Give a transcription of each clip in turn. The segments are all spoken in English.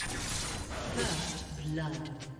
First blood.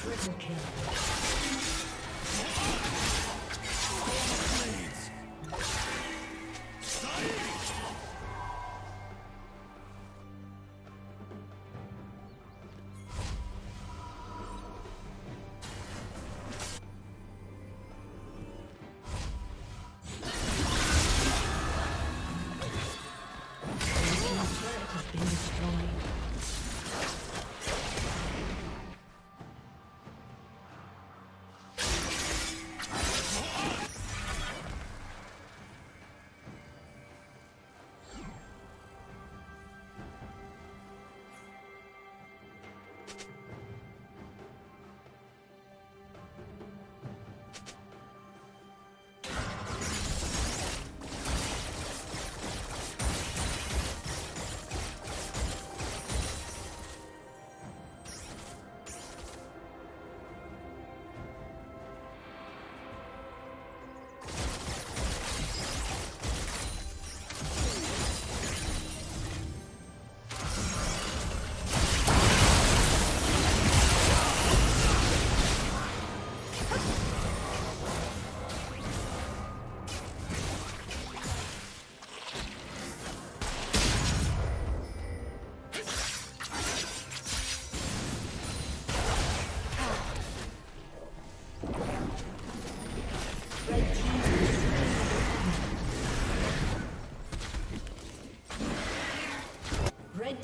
Triple kill.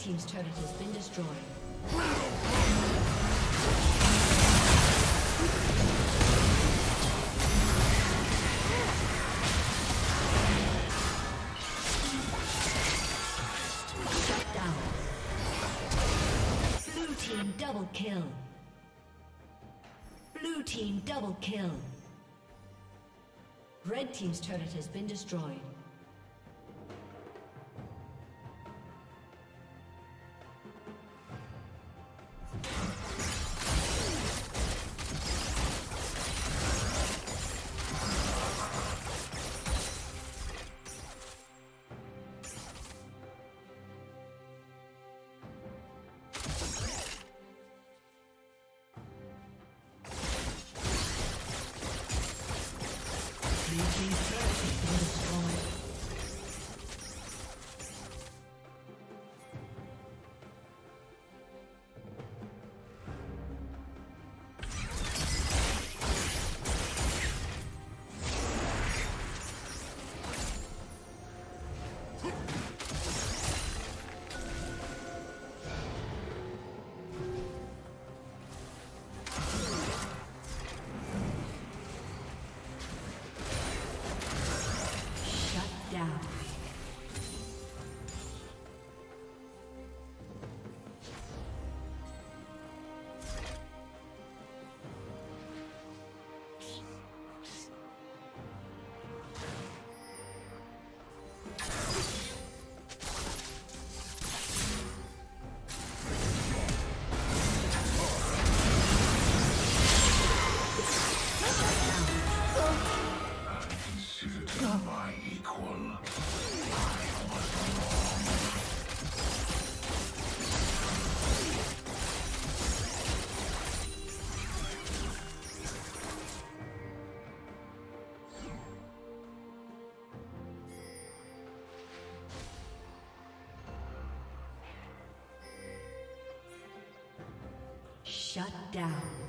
Team's turret has been destroyed. Blue team double kill. Blue team double kill. Red team's turret has been destroyed. Shut down.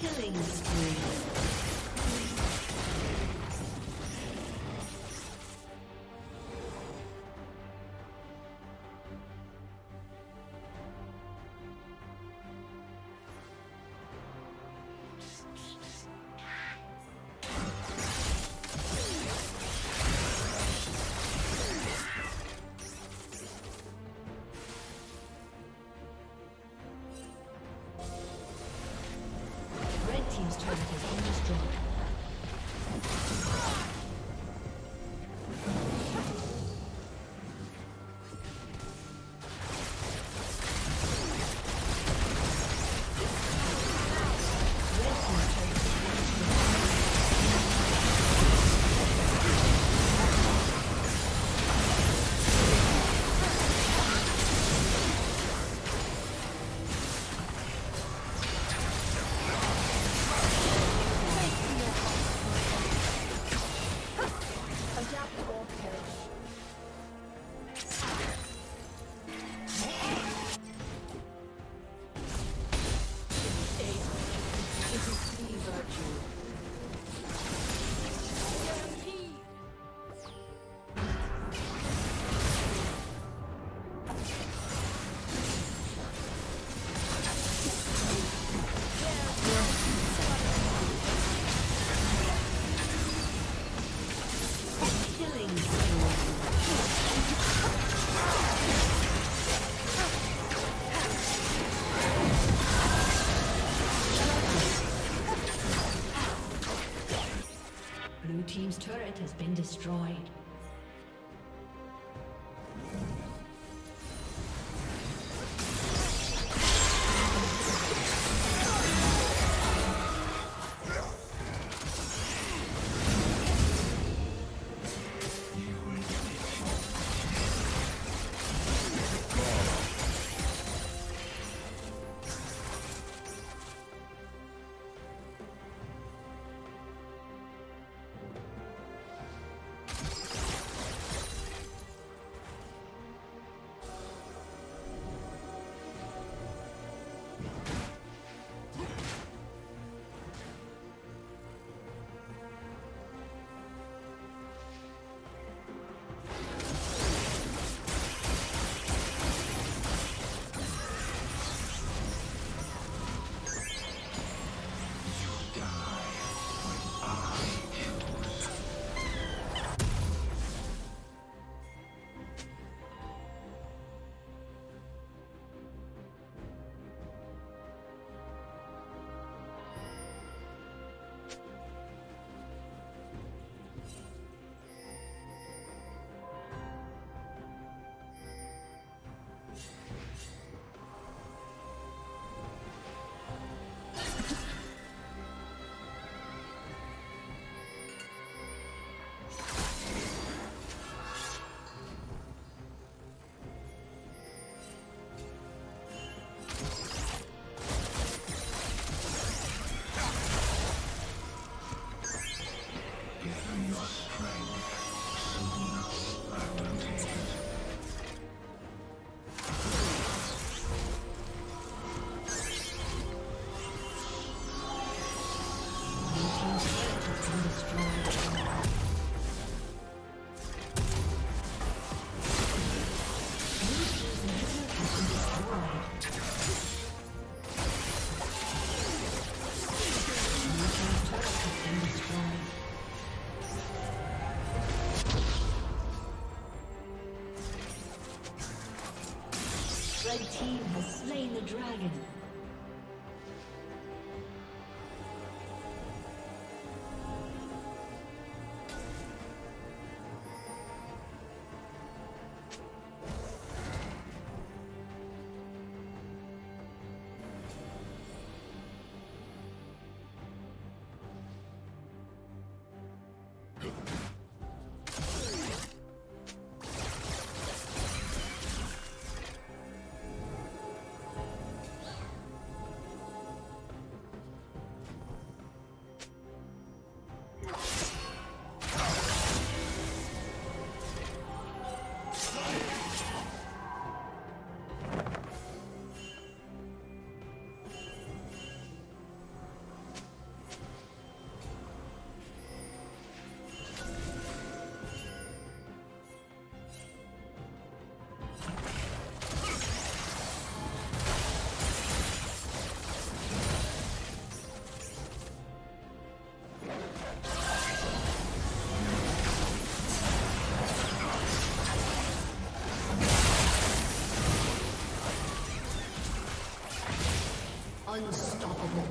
Killing spree. Destroyed. Unstoppable.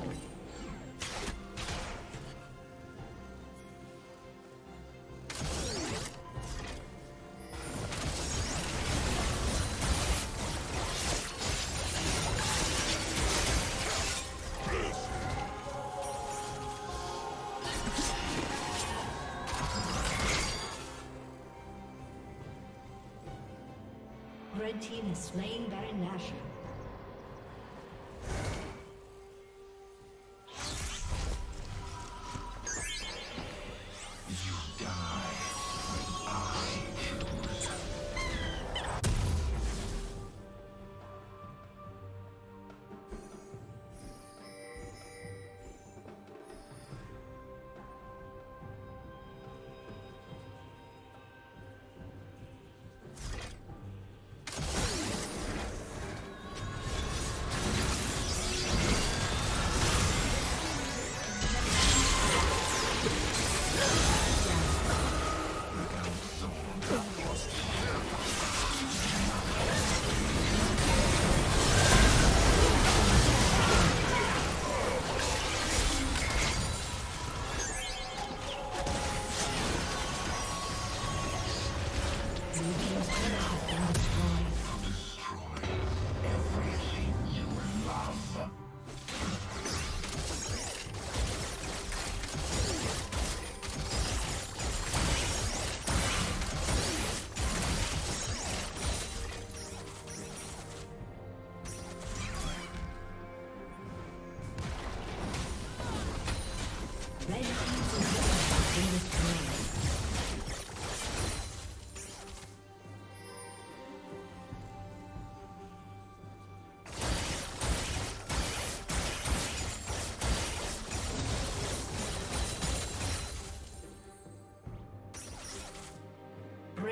Red team slain Baron Nashor.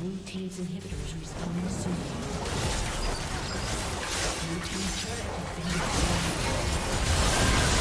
Blue Team's inhibitors respawning soon. Blue Team's turret has been destroyed.